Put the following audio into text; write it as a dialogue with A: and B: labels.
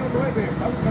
A: right there.